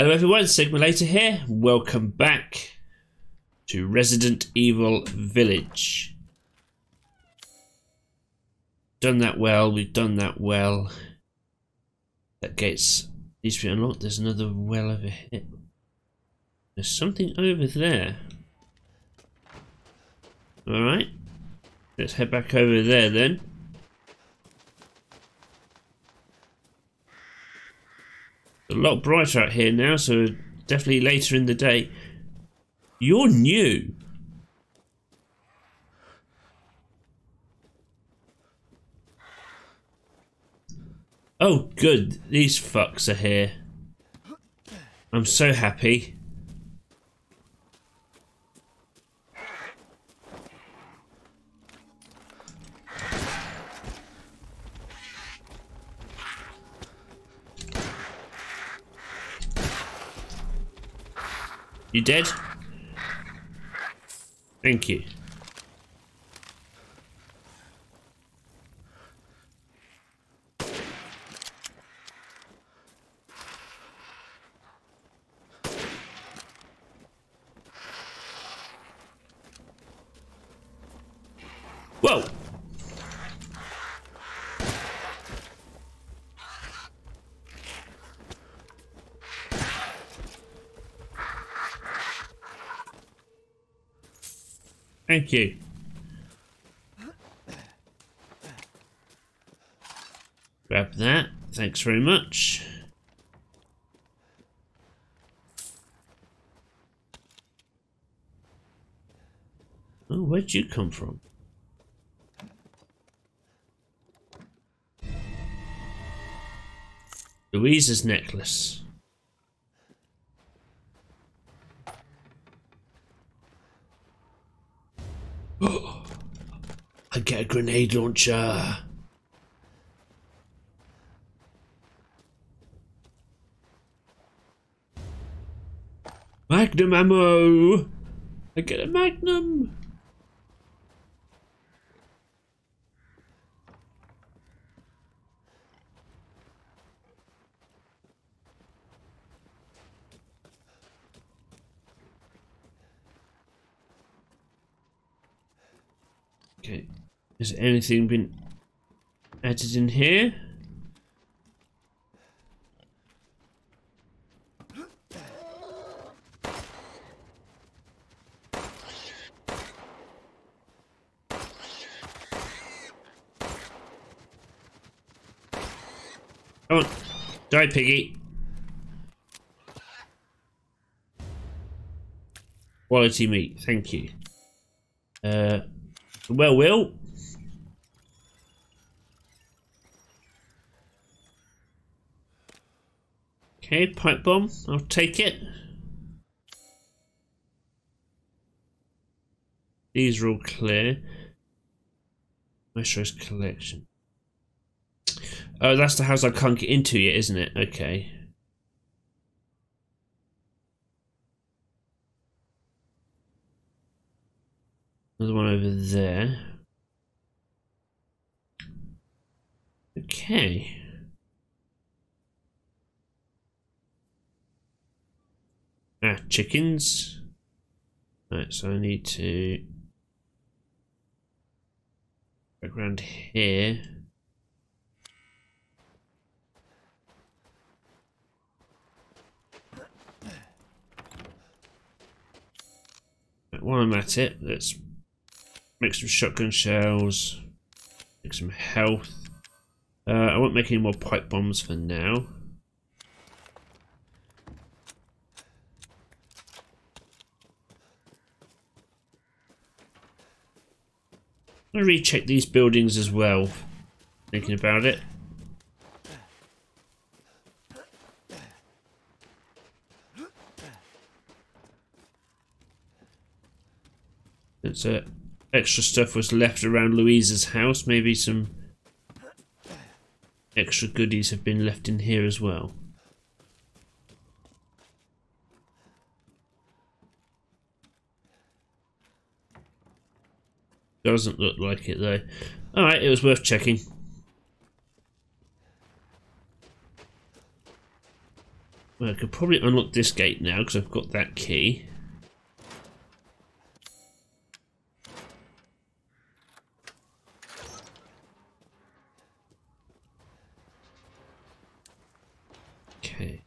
Hello everyone, Sigma Later here. Welcome back to Resident Evil Village. Done that well, we've done that well. That gate's needs to be unlocked. There's another well over here. There's something over there. Alright. Let's head back over there then. A lot brighter out here now, so definitely later in the day. You're new. Oh, good. These fucks are here. I'm so happy. You dead? Thank you. Whoa! Thank you. Grab that. Thanks very much. Oh, where'd you come from? Luiza's necklace. I get a grenade launcher. Magnum ammo! I get a magnum! Okay. Has anything been added in here? Come on. Die, piggy. Quality meat. Thank you. Uh, well, Will. Pipe bomb. I'll take it. These are all clear. Moisturized collection. Oh, that's the house I can't get into yet, isn't it? Okay. Another one over there. Okay. Ah, chickens. Right, so I need to back around here. while I'm at it, let's Make some shotgun shells. Make some health. Uh, I won't make any more pipe bombs for now. I'm recheck these buildings as well. Thinking about it. That's it extra stuff was left around Luiza's house. Maybe some extra goodies have been left in here as well. Doesn't look like it though. Alright, it was worth checking. Well, I could probably unlock this gate now because I've got that key. Okay.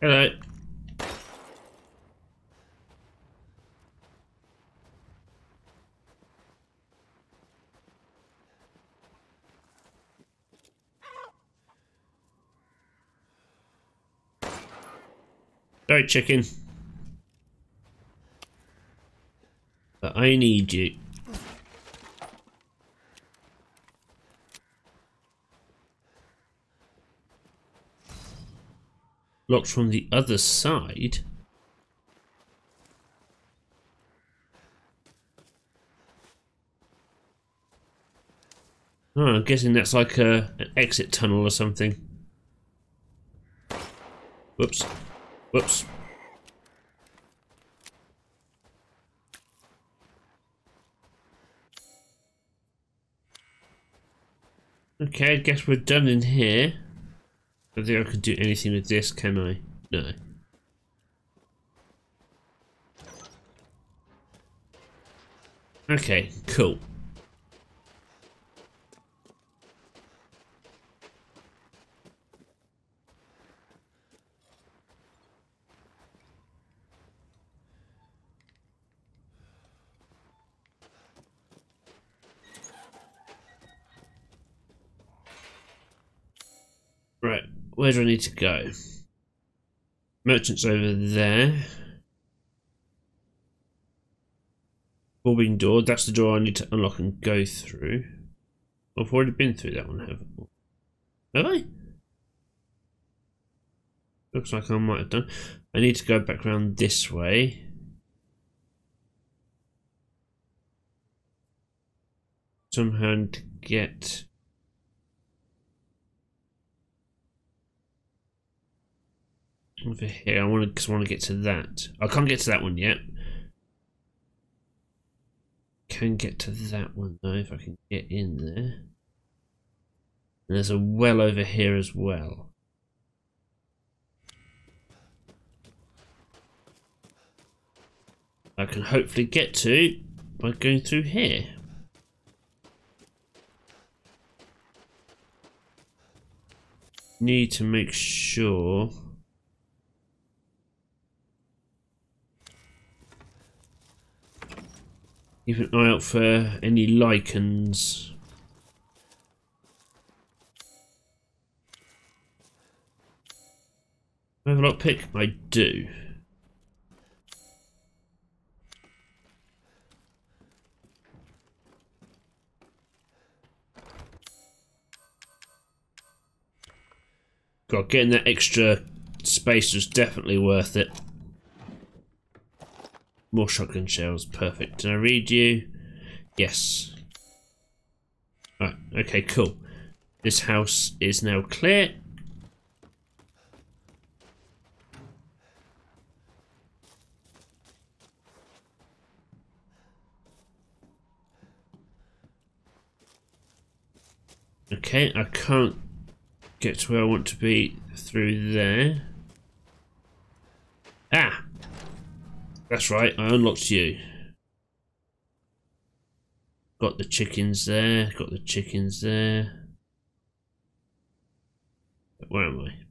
Hello. Sorry, chicken. But I need you. Locked from the other side? Oh, I'm guessing that's like a, an exit tunnel or something. Whoops. Whoops. Okay, I guess we're done in here. I don't think I could do anything with this, can I? No. Okay, cool. Right, where do I need to go? Merchant's over there. Forbidden door, that's the door I need to unlock and go through. I've already been through that one, haven't I? Have I? Looks like I might have done. I need to go back around this way. Somehow to get over here. I want to want to get to that. I can't get to that one yet. Can get to that one though if I can get in there. And there's a well over here as well. I can hopefully get to by going through here. Need to make sure Keep an eye out for any lycans. I have a lockpick? I do. God, getting that extra space was definitely worth it. More shotgun shells. Perfect. Did I read you? Yes. Right. Okay, cool. This house is now clear. Okay, I can't get to where I want to be through there. Ah! That's right, I unlocked you. Got the chickens there, got the chickens there. Where am I?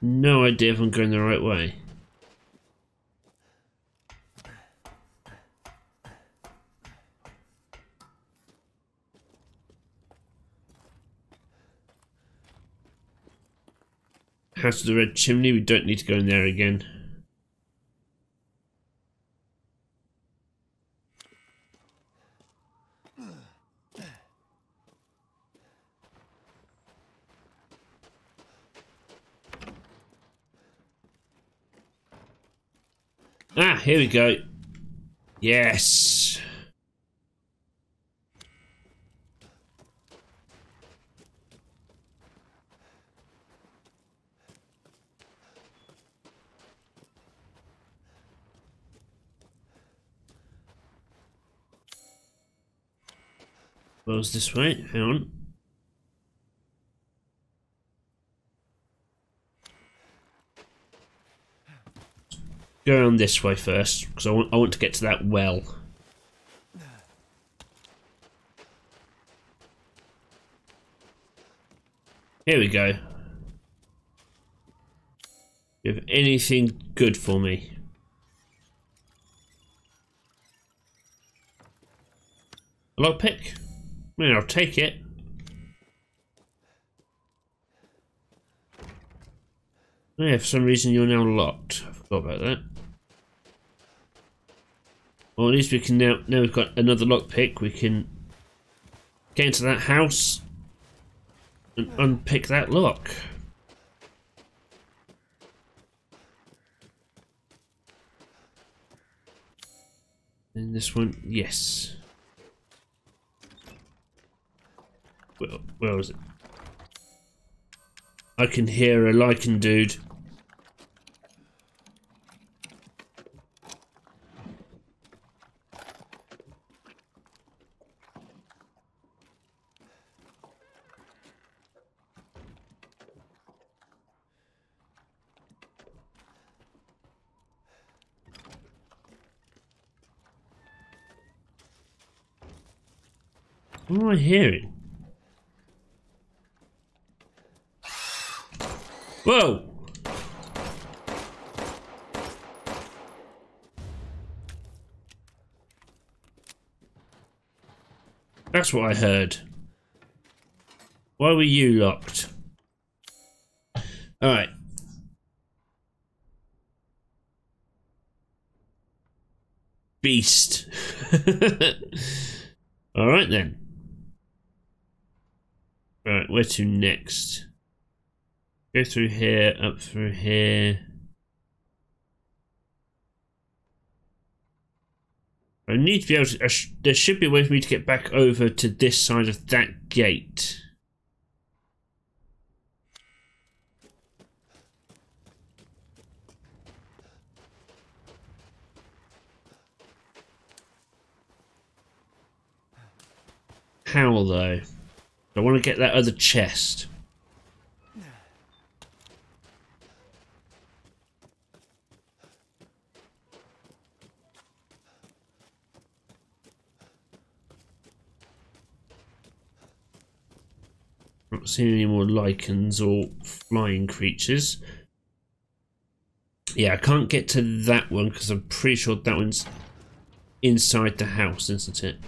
No idea if I'm going the right way. House of the Red Chimney, we don't need to go in there again. Ah, here we go. Yes. Goes this way. Hang on. Go around this way first, because I want, I want to get to that well. Here we go. You have anything good for me? A lockpick? I mean, I'll take it. Yeah, for some reason you're now locked. I forgot about that. Well, at least we can now, now we've got another lockpick, we can get into that house and unpick that lock. And this one, yes. Where, where was it? I can hear a lycan dude. What am I hearing? Whoa! That's what I heard. Why were you locked? Alright. Beast. Alright then. Right, where to next? Go through here, up through here. I need to be able to. Sh there should be a way for me to get back over to this side of that gate. How though? I want to get that other chest. Not seeing any more lycans or flying creatures. Yeah, I can't get to that one because I'm pretty sure that one's inside the house, isn't it?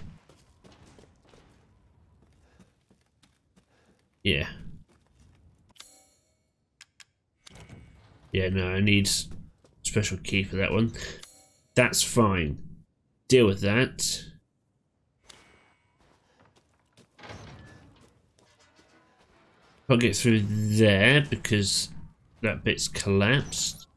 Yeah. Yeah, no, I need special key for that one. That's fine. Deal with that. I'll get through there because that bit's collapsed.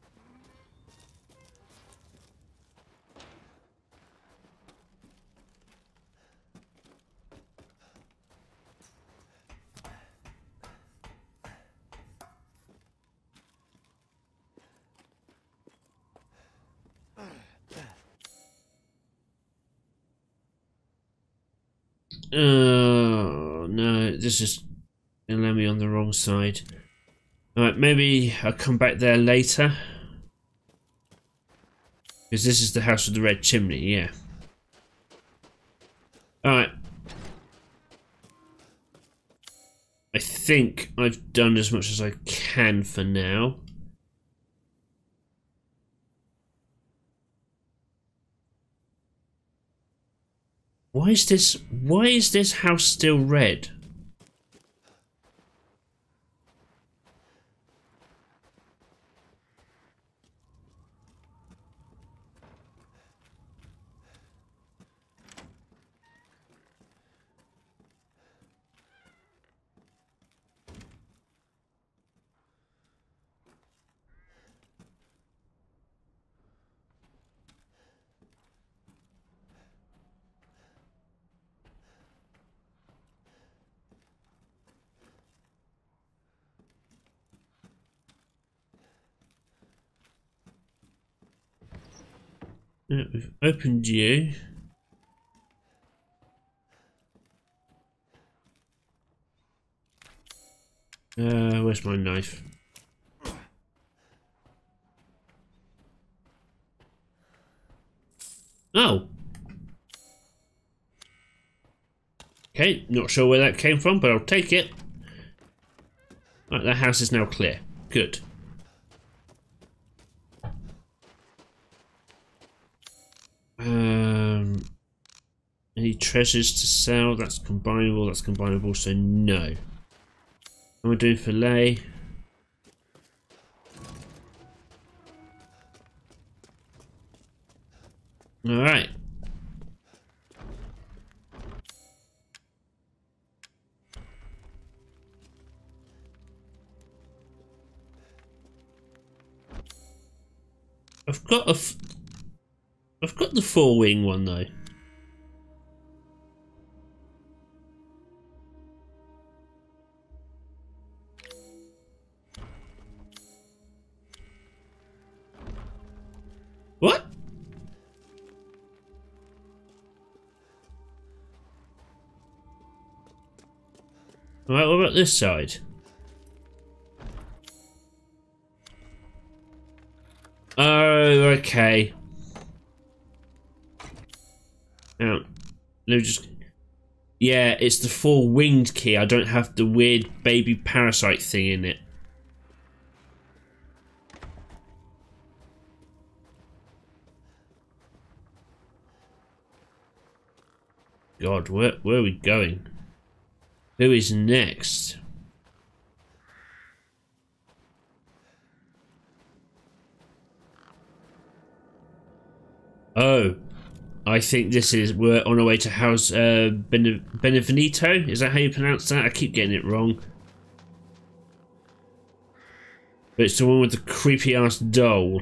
Oh, no, this is to land me on the wrong side. Alright, maybe I'll come back there later. Because this is the house with the red chimney, yeah. Alright. I think I've done as much as I can for now. Why is this why is this house still red? OpenGU. Uh, where's my knife? Oh. Okay, not sure where that came from, but I'll take it. Right, that house is now clear. Good. Treasures to sell? That's combinable. That's combinable. So no. I'm I doing fillet? All right. I've got a. F I've got the four wing one though. This side? Oh, okay. Now, me just... Yeah, it's the four winged key. I don't have the weird baby parasite thing in it. God, where, where are we going? Who is next? Oh, I think this is we're on our way to House uh, Beneviento. Is that how you pronounce that? I keep getting it wrong. But it's the one with the creepy ass doll.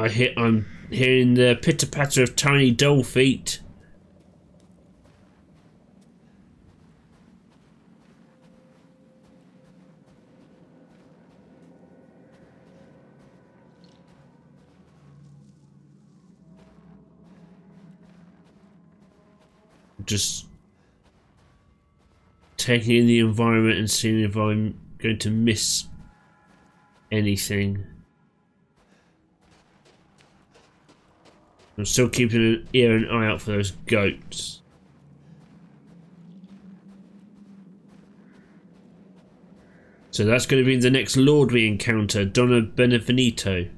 I hit. I'm hearing the pitter patter of tiny doll feet. Just taking in the environment and seeing if I'm going to miss anything. I'm still keeping an ear and eye out for those goats. So that's going to be the next lord we encounter, Donna Beneviento.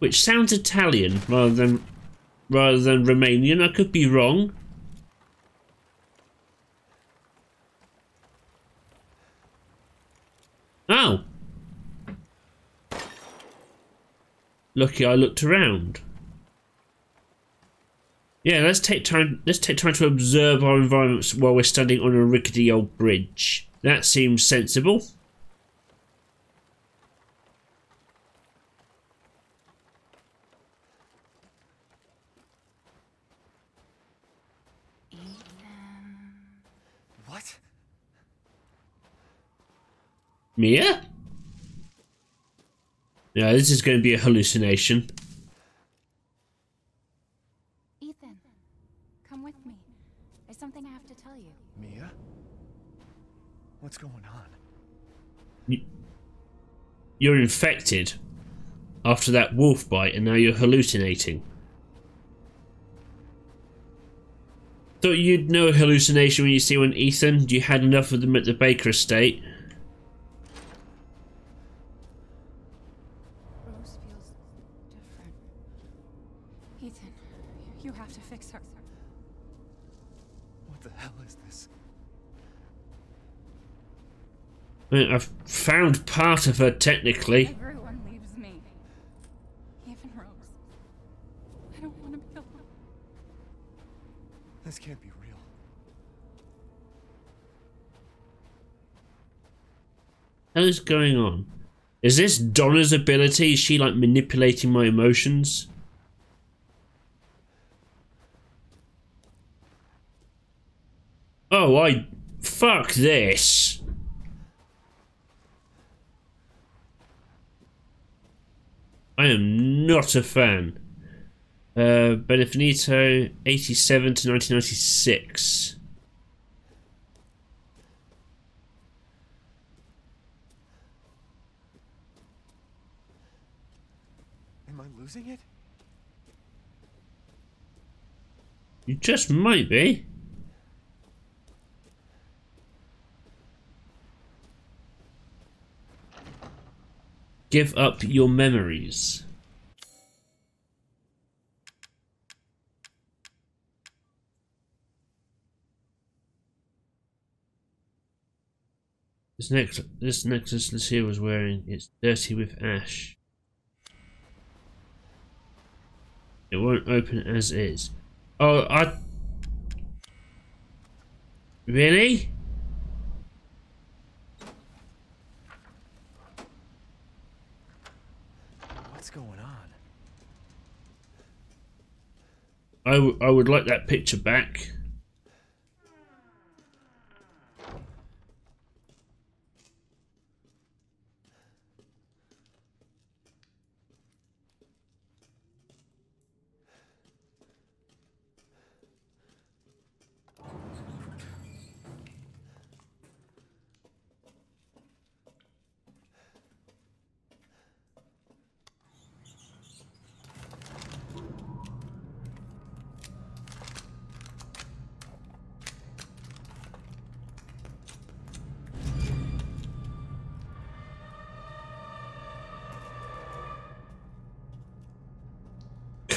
Which sounds Italian rather than rather than Romanian. I could be wrong. Oh. Lucky I looked around. Yeah, let's take time. Let's take time to observe our environments while we're standing on a rickety old bridge. That seems sensible. What? Mia? Yeah, this is going to be a hallucination. Ethan, come with me. There's something I have to tell you. Mia? What's going on? You're infected after that wolf bite and now you're hallucinating. Thought you'd know a hallucination when you see one, Ethan. You had enough of them at the Baker estate. I- I've found part of her technically. Everyone leaves me. Even Rose. I don't want to be alone. This can't be real. What is going on? Is this Donna's ability? Is she like manipulating my emotions? Oh, I. Fuck this. I am not a fan. Uh, Beneviento, 87 to 1996. Am I losing it? You just might be. Give up your memories. This next this necklace Luiza was wearing, it's dirty with ash. It won't open as is. Oh, I... Really? I, I would like that picture back.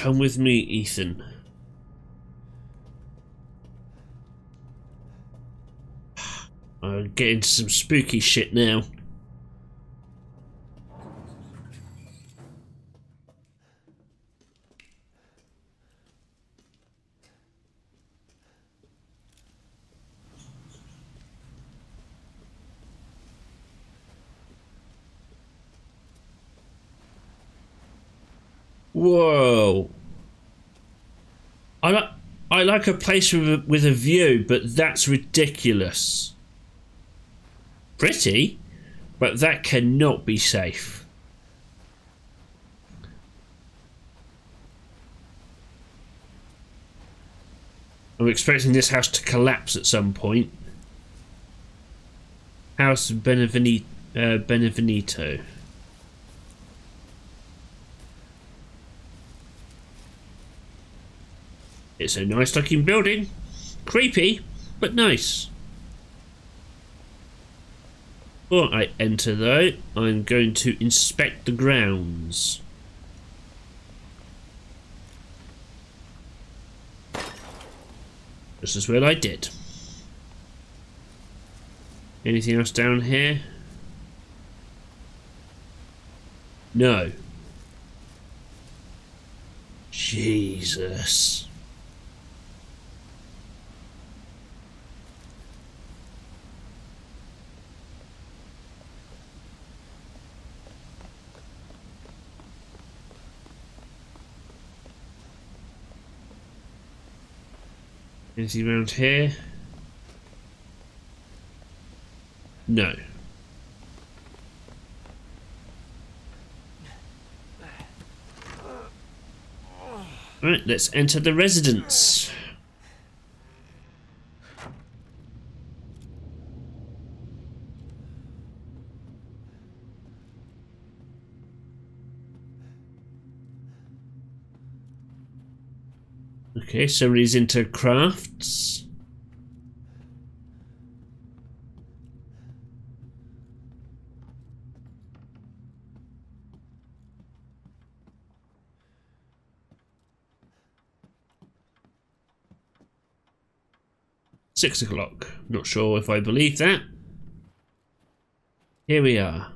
Come with me, Ethan. I'm getting some spooky shit now. Whoa. I like I like a place with a, with a view, but that's ridiculous. Pretty, but that cannot be safe. I'm expecting this house to collapse at some point. House Beneveni- uh, Benevenito. It's a nice looking building. Creepy, but nice. Before I enter though, I'm going to inspect the grounds. This is what I did. Anything else down here? No. Jesus. Anything around here? No. Right, let's enter the residence. Okay, somebody's into crafts. Six o'clock. Not sure if I believe that. Here we are.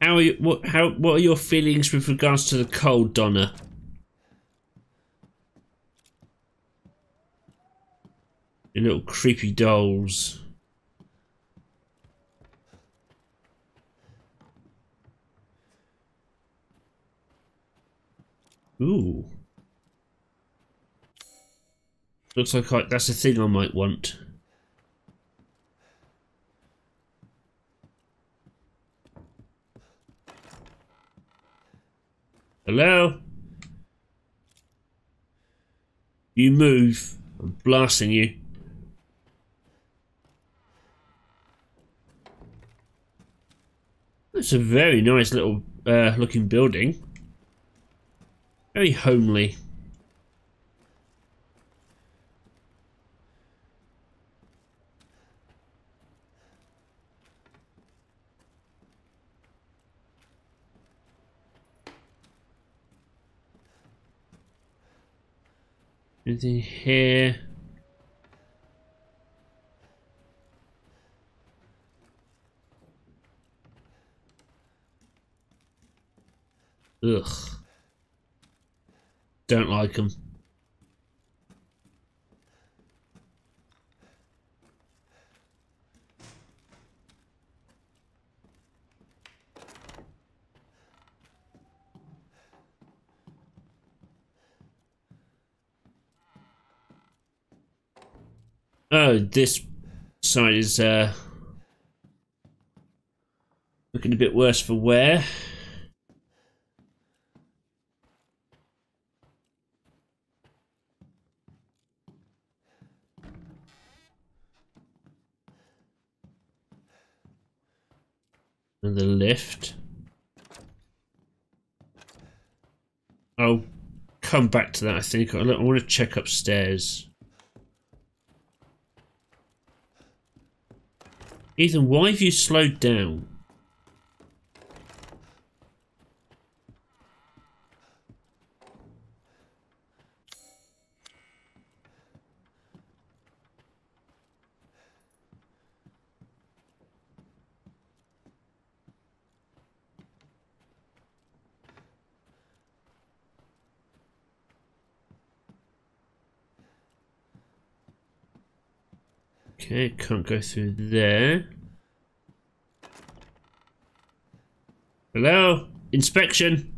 How are you, what how what are your feelings with regards to the cold, Donna? Your little creepy dolls. Ooh. Looks like I, that's a thing I might want. Hello? You move. I'm blasting you. It's a very nice little uh, looking building. Very homely. Anything here? Ugh. Don't like them. Oh, this side is uh, looking a bit worse for wear. And the lift. I'll come back to that, I think. I want to check upstairs. Ethan, why have you slowed down? Okay, can't go through there. Hello? Inspection?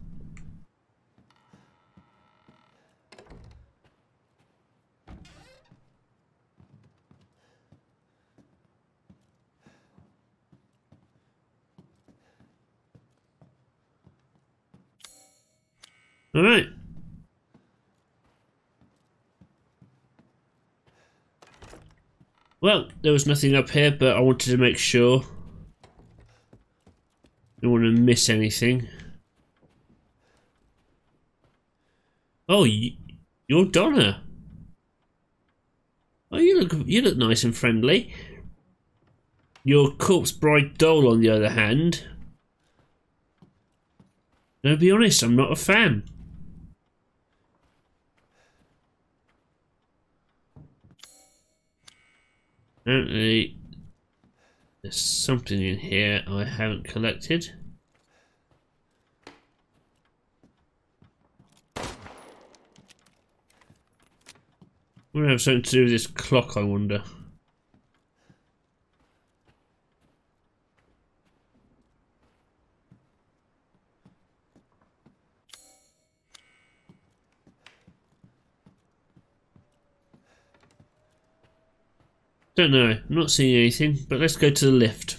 All right. Well, there was nothing up here, but I wanted to make sure. Don't want to miss anything. Oh, you're Donna. Oh, you look you look nice and friendly. Your corpse bride doll, on the other hand. No, be honest, I'm not a fan. Apparently, there's something in here I haven't collected. We have something to do with this clock, I wonder. Don't know. I'm not seeing anything, but let's go to the lift.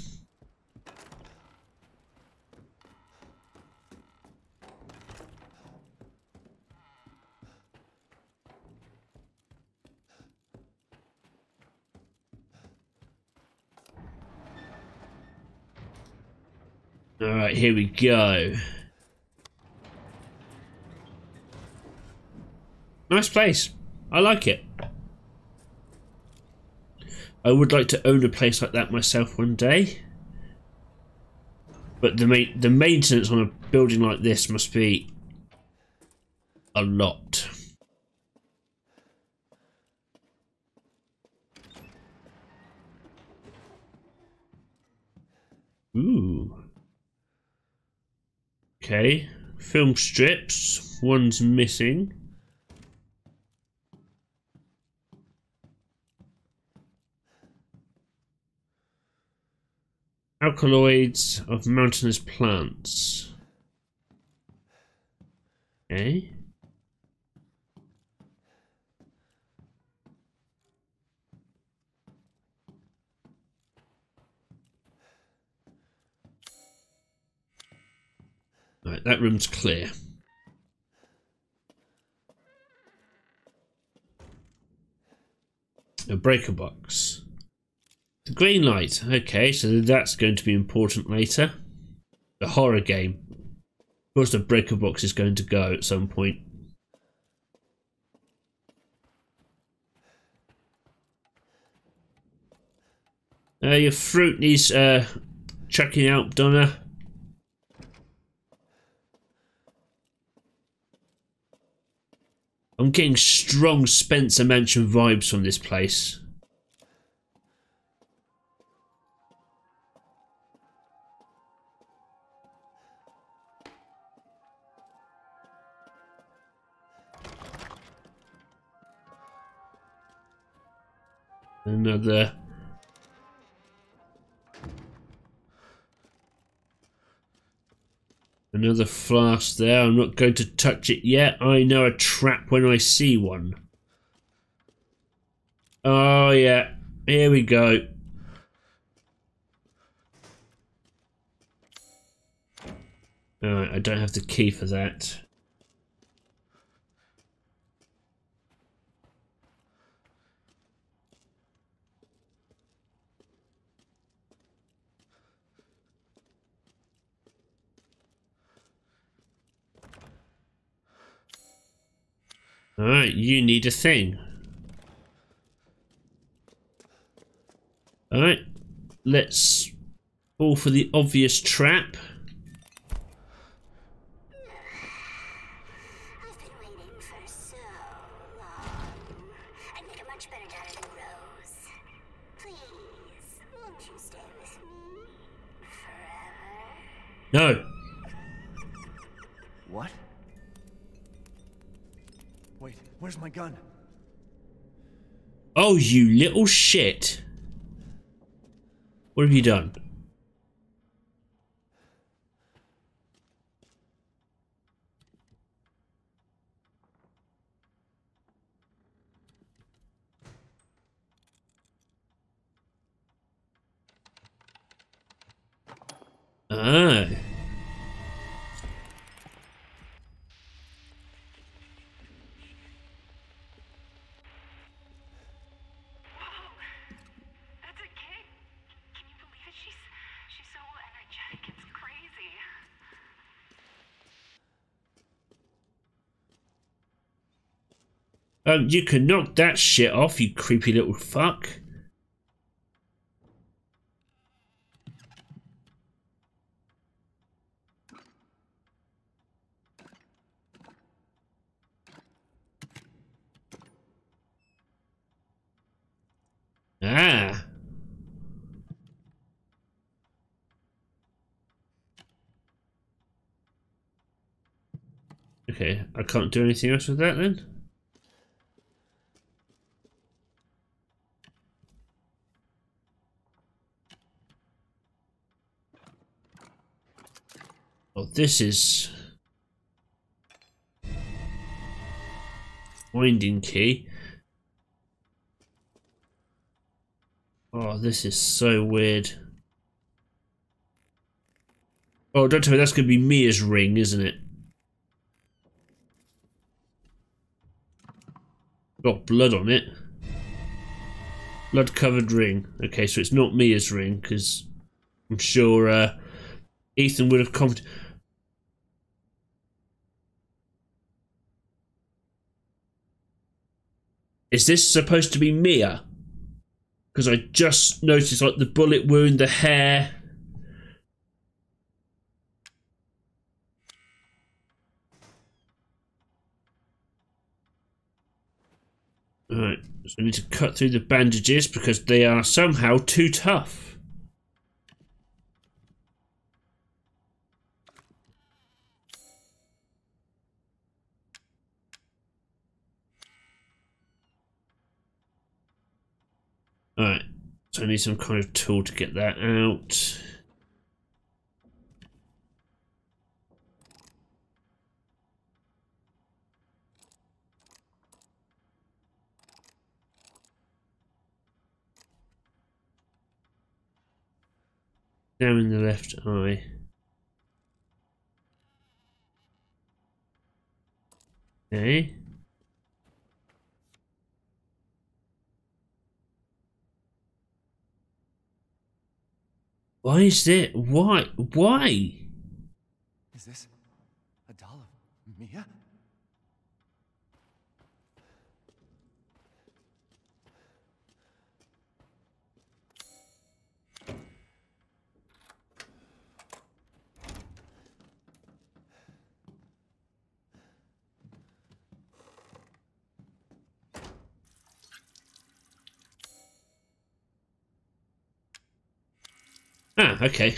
Alright, here we go. Nice place. I like it. I would like to own a place like that myself one day. But the ma the maintenance on a building like this must be a lot. Ooh. Okay. Film strips. One's missing. Alkaloids of mountainous plants. Okay. Right, that room's clear. A breaker box. The green light. Okay, so that's going to be important later. The horror game. Of course, the breaker box is going to go at some point. Uh, your fruit needs uh, chucking out, Donna. I'm getting strong Spencer Mansion vibes from this place. Uh, another Another flask there. I'm not going to touch it yet. I know a trap when I see one. Oh, yeah. Here we go. Alright, I don't have the key for that. Alright, you need a thing. Alright, let's fall for the obvious trap. I've where's my gun? Oh, you little shit. What have you done? Ah. Um, you can knock that shit off, you creepy little fuck. Ah. Okay, I can't do anything else with that then? This is winding key. Oh, this is so weird. Oh, don't tell me that's going to be Mia's ring, isn't it? Got blood on it. Blood covered ring. Okay, so it's not Mia's ring, because I'm sure uh, Ethan would have commented. Is this supposed to be Mia? Because I just noticed like the bullet wound, the hair. Alright, so I need to cut through the bandages because they are somehow too tough. Alright, so I need some kind of tool to get that out. Down in the left eye. Okay. Why is it? Why? Why? Is this a doll of Mia? Okay.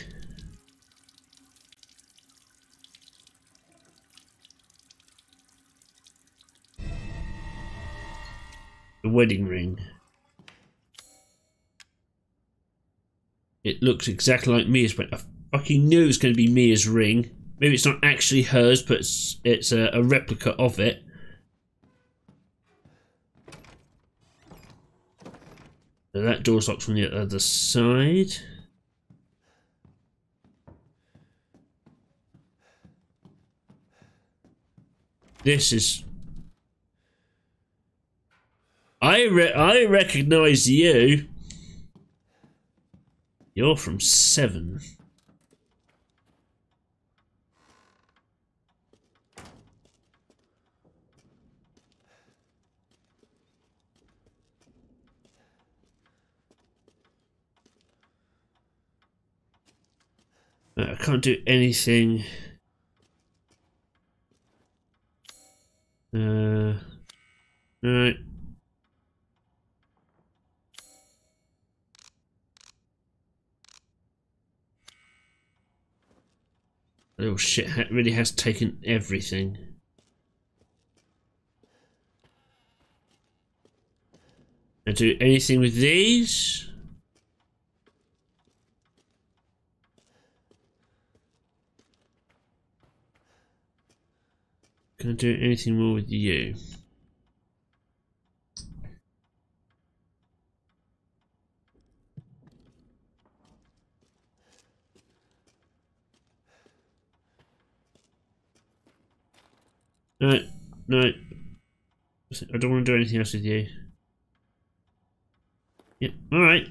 The wedding ring. It looks exactly like Mia's, but I fucking knew it was going to be Mia's ring. Maybe it's not actually hers, but it's, it's a, a replica of it. So that door's locked from the other side. This is. I re I recognize you. You're from seven. Uh, I can't do anything. Uh, alright. Little shit ha really has taken everything. And do anything with these? Can I do anything more with you? No, no. I don't want to do anything else with you. Yeah, alright.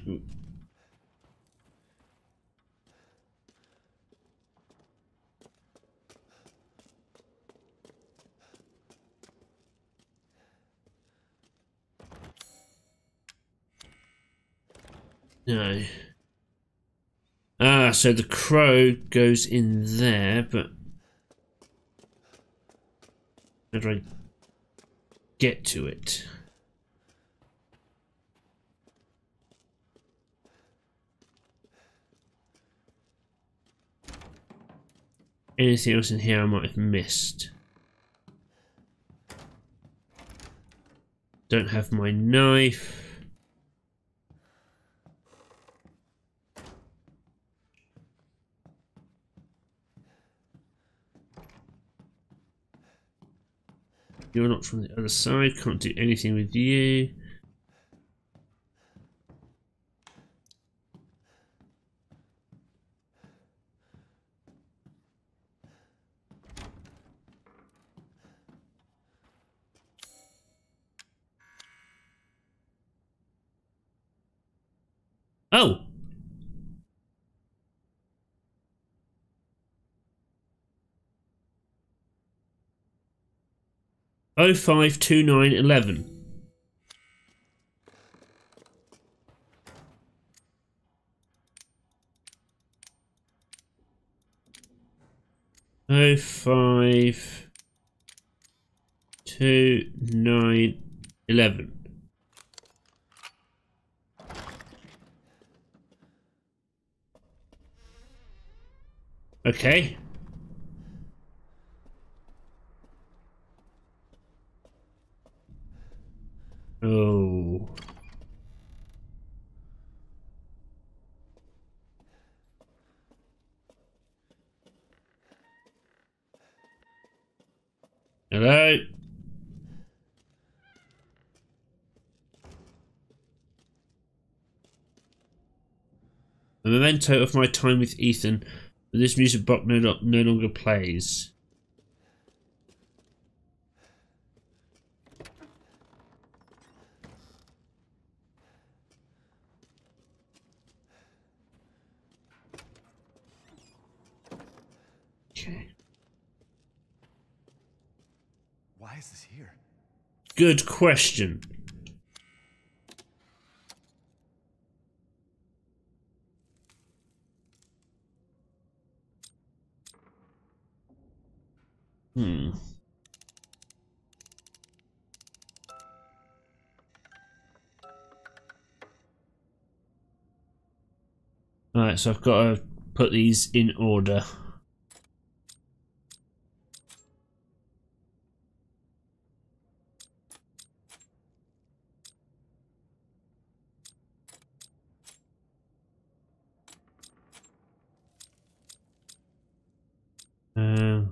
No. Ah, so the crow goes in there, but how do I get to it? Anything else in here I might have missed? Don't have my knife. You're not from the other side, can't do anything with you. 052911. Oh five two nine eleven. Okay. Oh. Hello? A memento of my time with Ethan, but this music box no, no longer plays. Good question. Hmm. Alright, so I've got to put these in order. Um,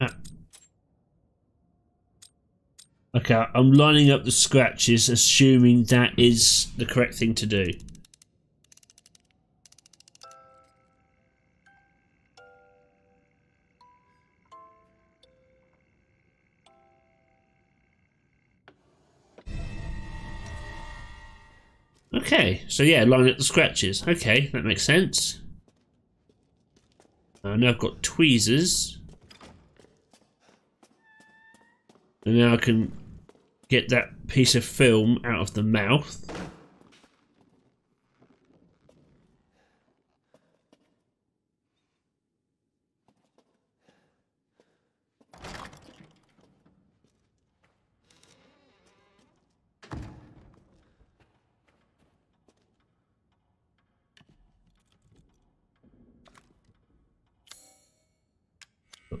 ah. Okay, I'm lining up the scratches, assuming that is the correct thing to do. Okay, so yeah, line up the scratches. Okay, that makes sense. Uh, now I've got tweezers. And now I can get that piece of film out of the mouth.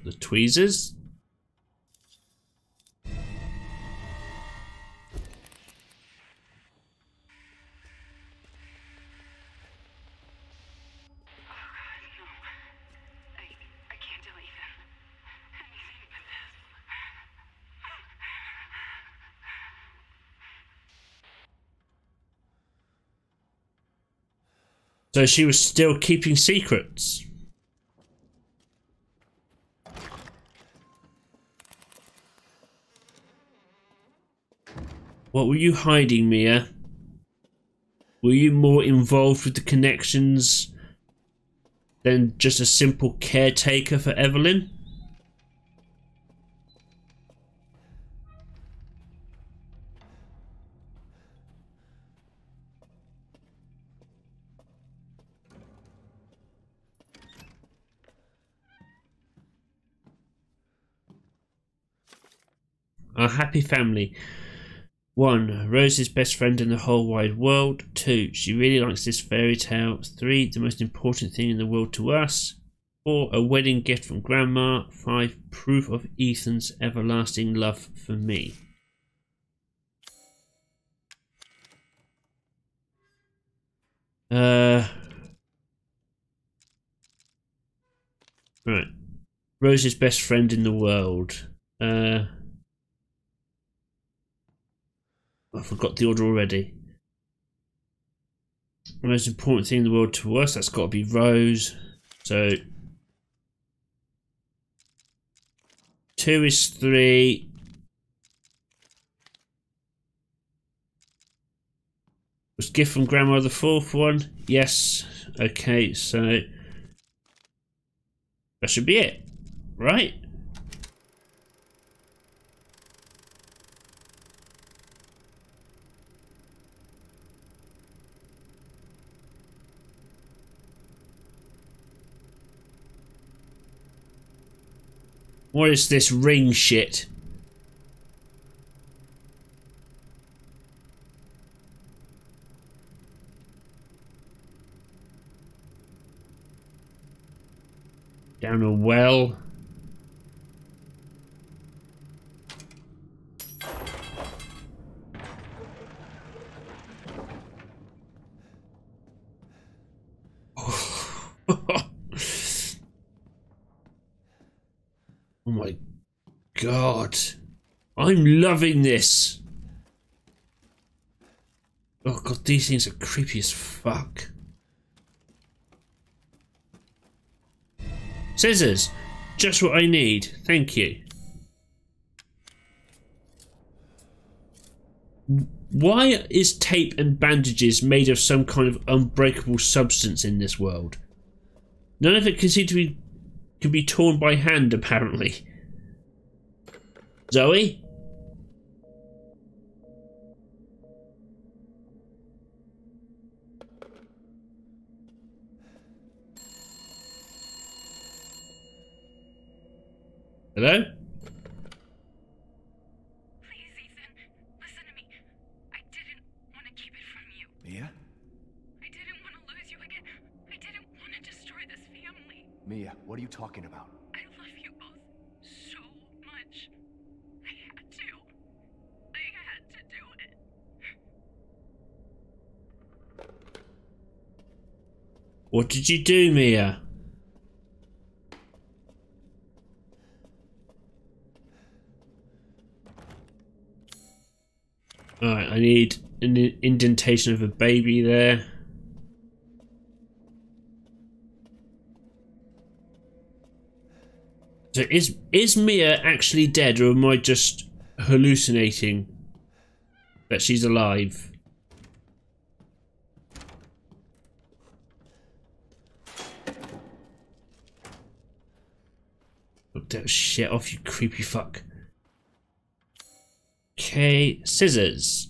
The tweezers. So she was still keeping secrets. What were you hiding, Mia? Were you more involved with the connections than just a simple caretaker for Evelyn? A happy family. One, Rose's best friend in the whole wide world. Two, she really likes this fairy tale. Three, the most important thing in the world to us. Four, a wedding gift from Grandma. Five, proof of Ethan's everlasting love for me. Uh. Right. Rose's best friend in the world. Uh. I forgot the order already. The most important thing in the world to us, that's got to be Rose. So, two is three. Was gift from grandma the fourth one? Yes. Okay, so that should be it, right? What is this ring shit? Down a well. Oh my god. I'm loving this. Oh god, these things are creepy as fuck. Scissors. Just what I need. Thank you. Why is tape and bandages made of some kind of unbreakable substance in this world? None of it can seem to be can be torn by hand, apparently. Zoe? Hello? Please, Ethan, listen to me. I didn't want to keep it from you. Mia? I didn't want to lose you again. I didn't want to destroy this family. Mia, what are you talking about? I love you both so much. I had to. I had to do it. What did you do, Mia? Alright, I need an indentation of a baby there. So is is Mia actually dead or am I just hallucinating that she's alive? Look that shit off, you creepy fuck. Okay, scissors.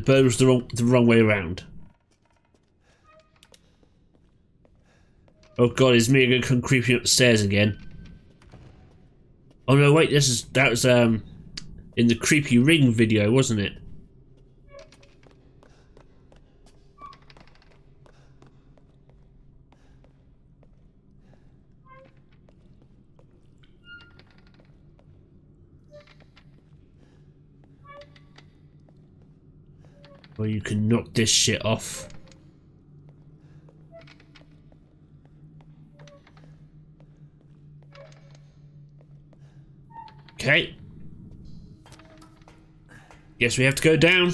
Bird was the wrong, the wrong way around. Oh god, is Mia gonna come creeping upstairs again? Oh no, wait, this is that was um in the creepy ring video, wasn't it? Well, you can knock this shit off. Okay. Guess we have to go down.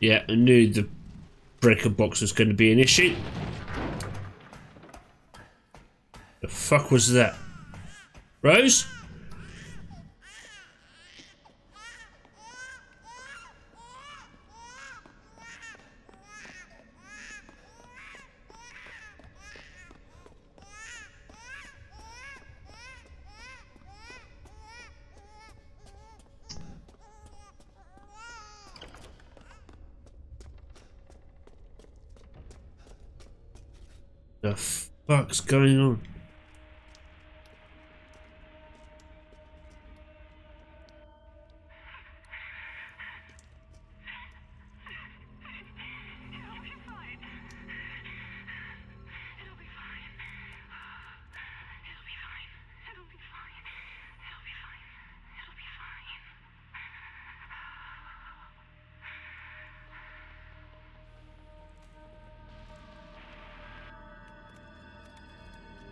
Yeah, I knew the breaker box was going to be an issue. Fuck was that? Rose? The fuck's going on?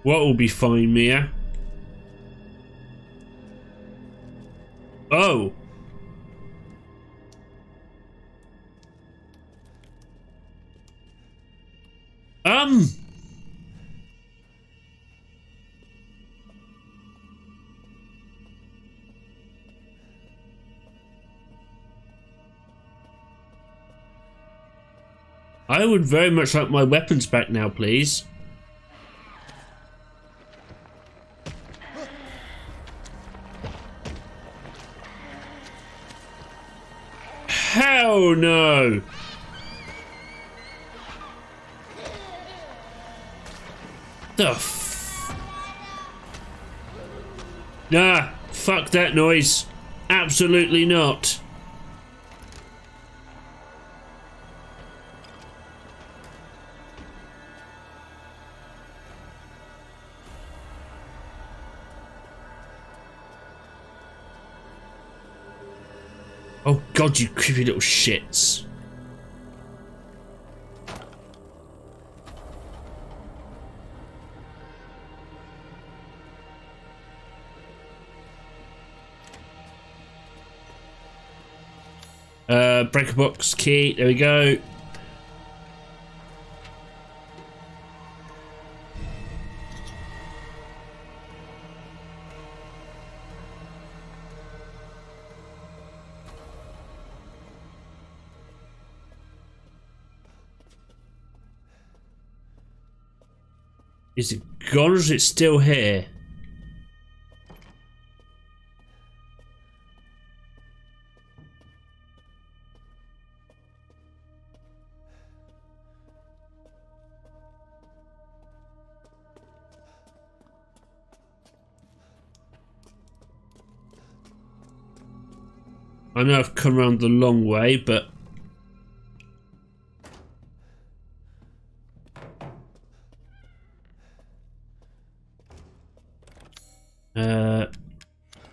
What will be fine, Mia? Oh! Mum! I would very much like my weapons back now, please. Hell no! The f- Nah, fuck that noise. Absolutely not. God, you creepy little shits. Uh, breaker box key. There we go. Is it gone or is it still here? I know I've come around the long way, but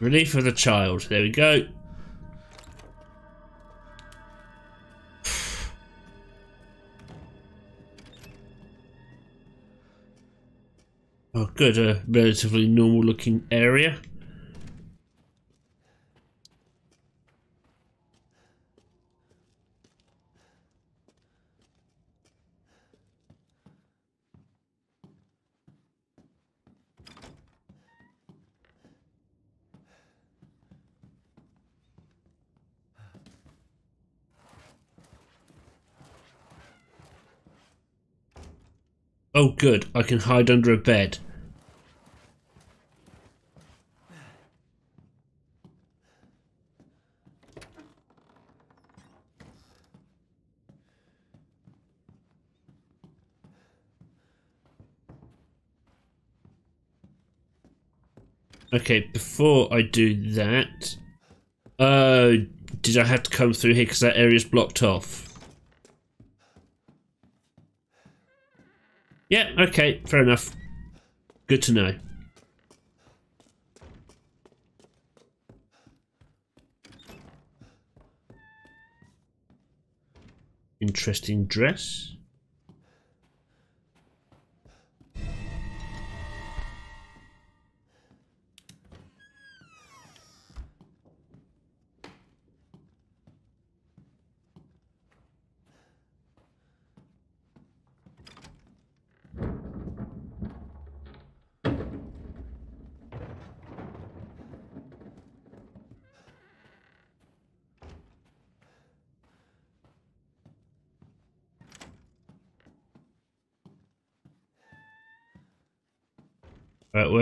relief of the child. There we go. Oh, good. A relatively normal looking area. Oh, good. I can hide under a bed. Okay, before I do that... Uh, did I have to come through here because that area's blocked off? Yeah, okay, fair enough. Good to know. Interesting dress.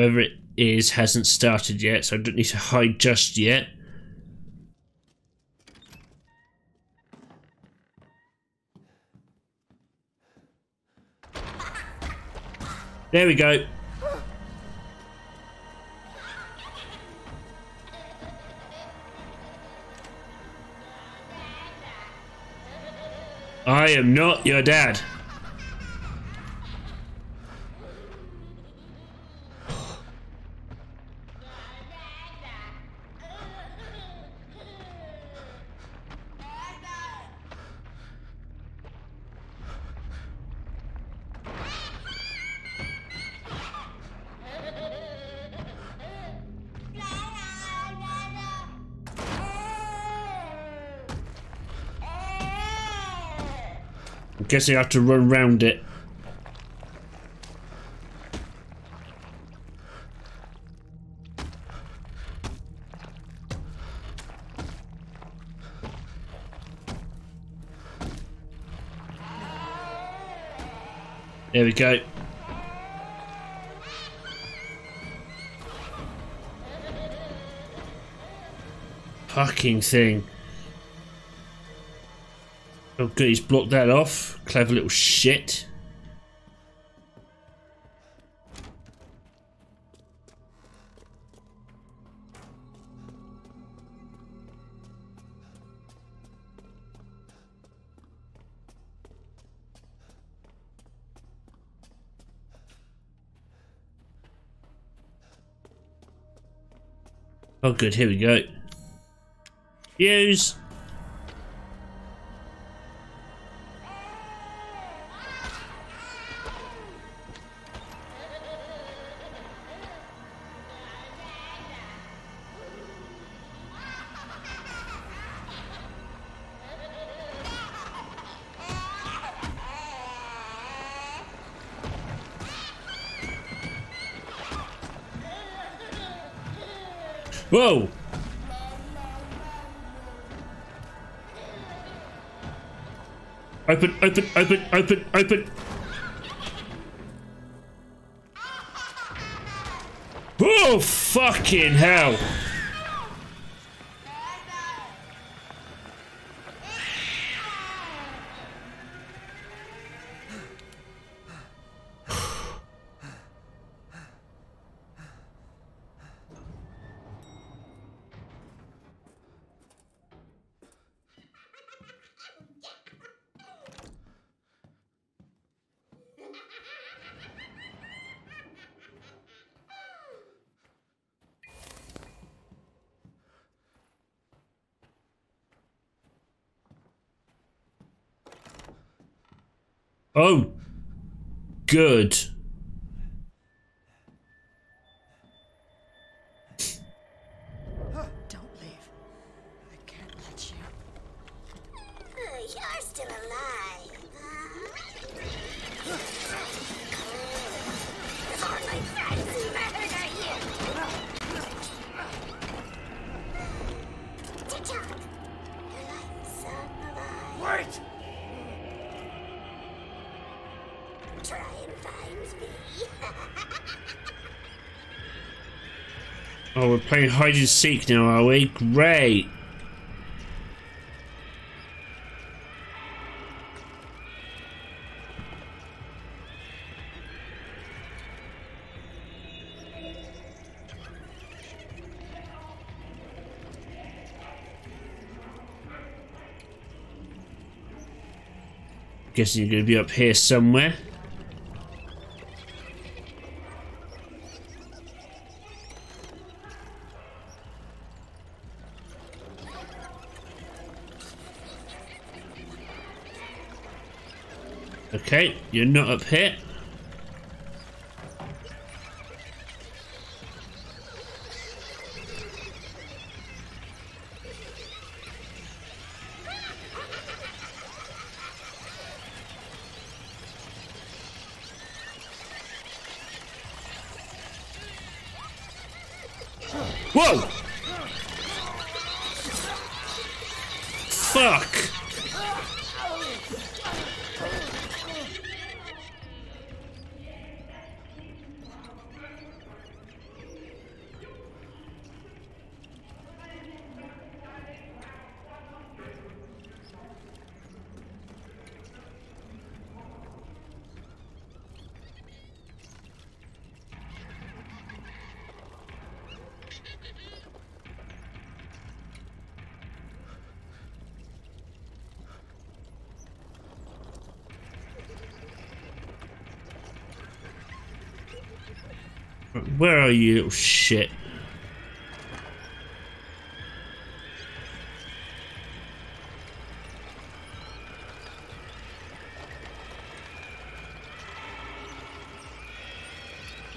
Wherever it is hasn't started yet, so I don't need to hide just yet. There we go. I am not your dad. guess you have to run round it. There we go. Fucking thing. Oh good, he's blocked that off. Clever little shit. Oh good, here we go. Use. Open, open, open, open, open. Oh, fucking hell. Oh, good. Playing hide and seek now, are we? Great. Guessing you're going to be up here somewhere. Okay, you're not up here. Where are you, little shit?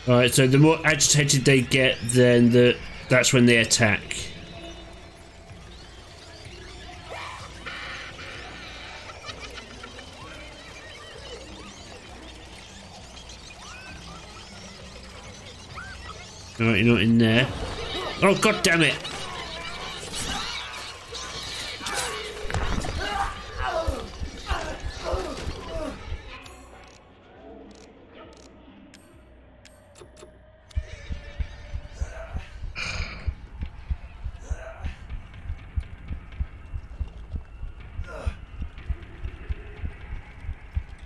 Alright, so the more agitated they get, then the that's when they attack. god damn it.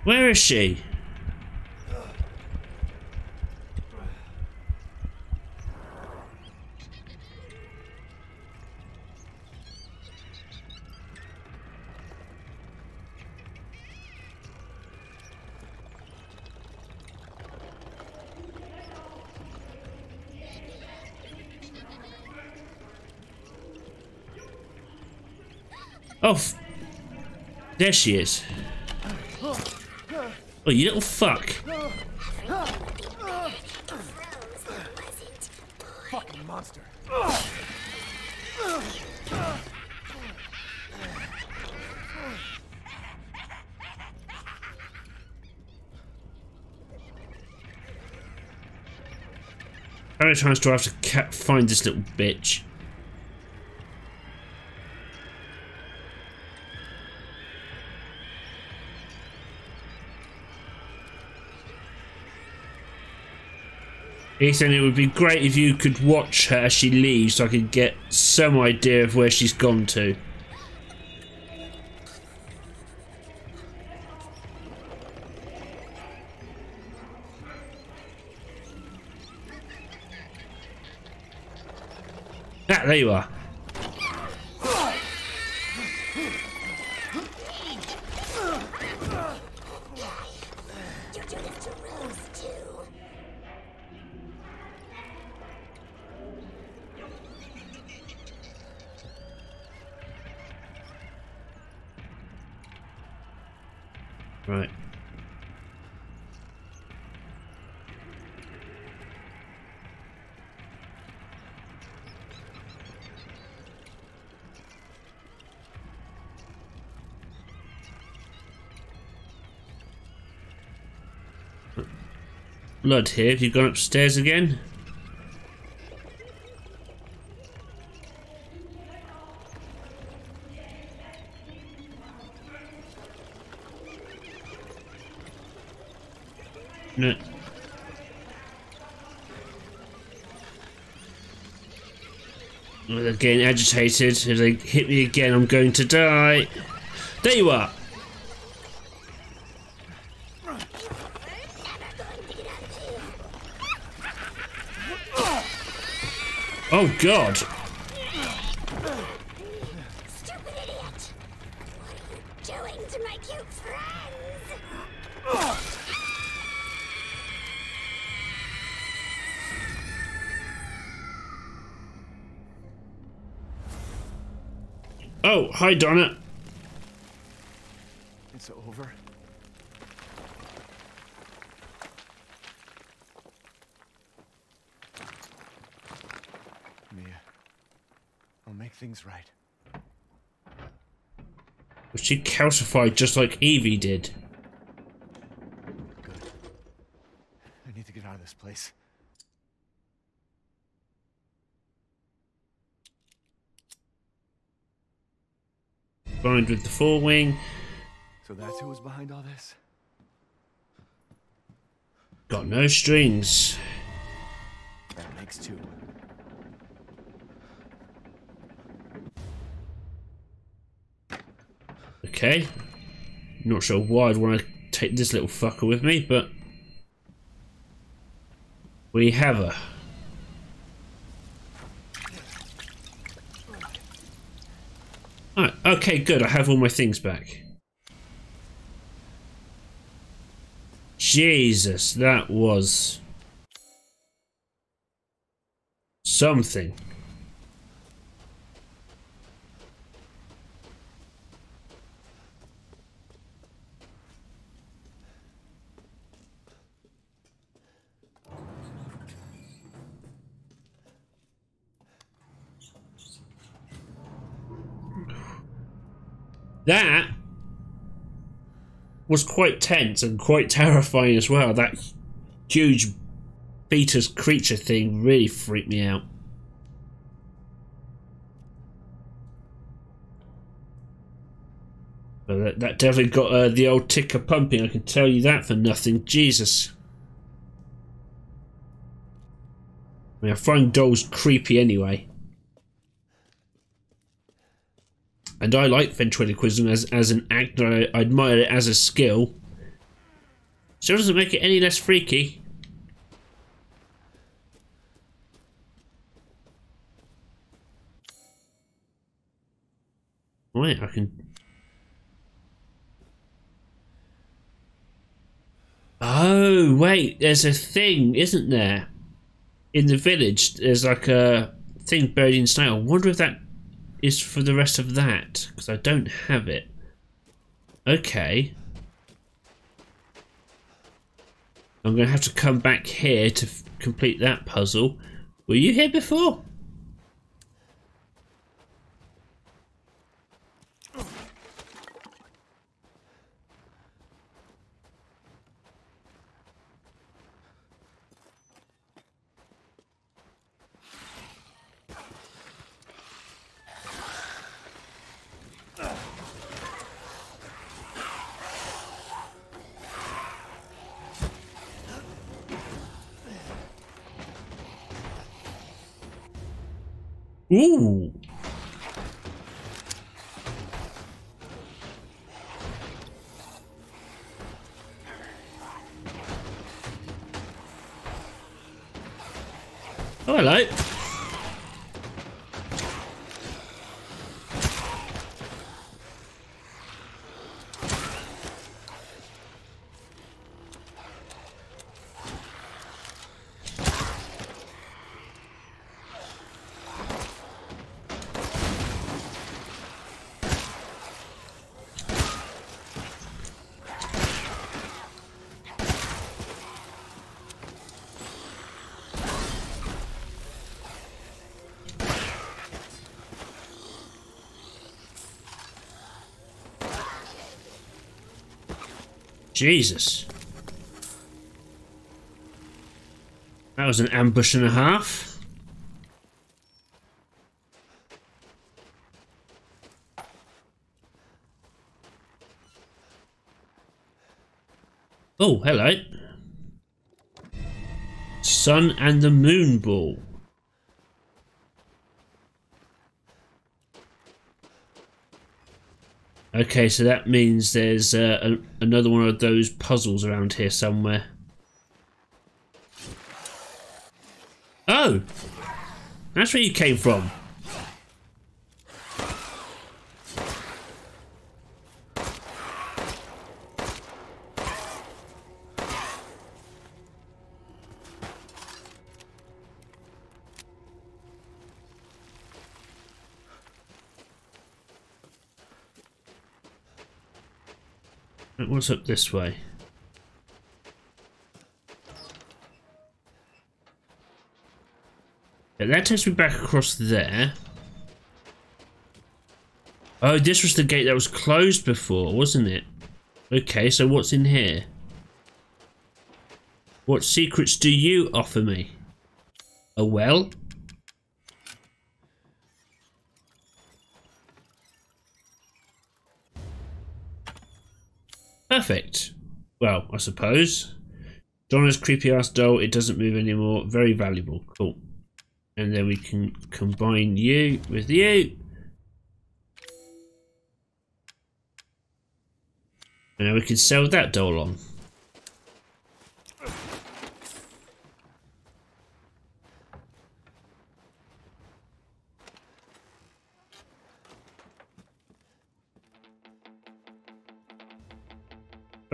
Where is she? There she is. Oh, you little fuck. Fucking monster. Times do I have to find this little bitch? Ethan, it would be great if you could watch her as she leaves so I could get some idea of where she's gone to. Ah, there you are. Blood here. Have you gone upstairs again? No. They're getting agitated. If they hit me again, I'm going to die. There you are. Oh God! Stupid idiot! What are you doing to my cute friends? Oh, hi Donna. It's over. Mia, I'll make things right. She calcified just like Evie did. Good. I need to get out of this place. Blind with the four wing. So that's who was behind all this? Got no strings. That makes two. Okay. Not sure why I'd want to take this little fucker with me, but we have her. Alright, okay, good. I have all my things back. Jesus, that was something. That was quite tense and quite terrifying as well. That huge Beater's creature thing really freaked me out. But that, that definitely got uh, the old ticker pumping, I can tell you that for nothing. Jesus. I mean, I find dolls creepy anyway. And I like ventriloquism as, as an act, I, I admire it as a skill. Still doesn't make it any less freaky. Wait, I can. Oh, wait, there's a thing, isn't there? In the village, there's like a thing buried in snow. I wonder if that is for the rest of that, because I don't have it. Okay. I'm going to have to come back here to complete that puzzle. Were you here before? Ooh. Jesus. That was an ambush and a half. Oh, hello. Sun and the Moon Ball. Okay, so that means there's uh, a, another one of those puzzles around here somewhere. Oh! That's where you came from. What's up this way? Yeah, that takes me back across there. Oh, this was the gate that was closed before, wasn't it? Okay, so what's in here? What secrets do you offer me? A well? Perfect. Well, I suppose. Donna's creepy ass doll, it doesn't move anymore. Very valuable. Cool. And then we can combine you with you. And now we can sell that doll on.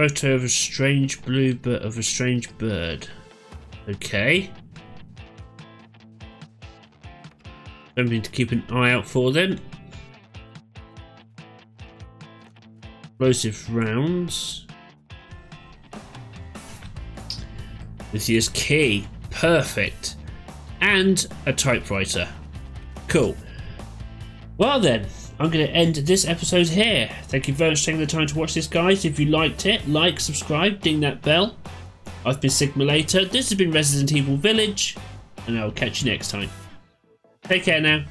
Photo of a strange blue bird of a strange bird. Okay. Something to keep an eye out for then. Explosive rounds. This is key. Perfect. And a typewriter. Cool. Well then, I'm going to end this episode here. Thank you very much for taking the time to watch this, guys. If you liked it, like, subscribe, ding that bell. I've been Sigma Later. This has been Resident Evil Village, and I'll catch you next time. Take care now.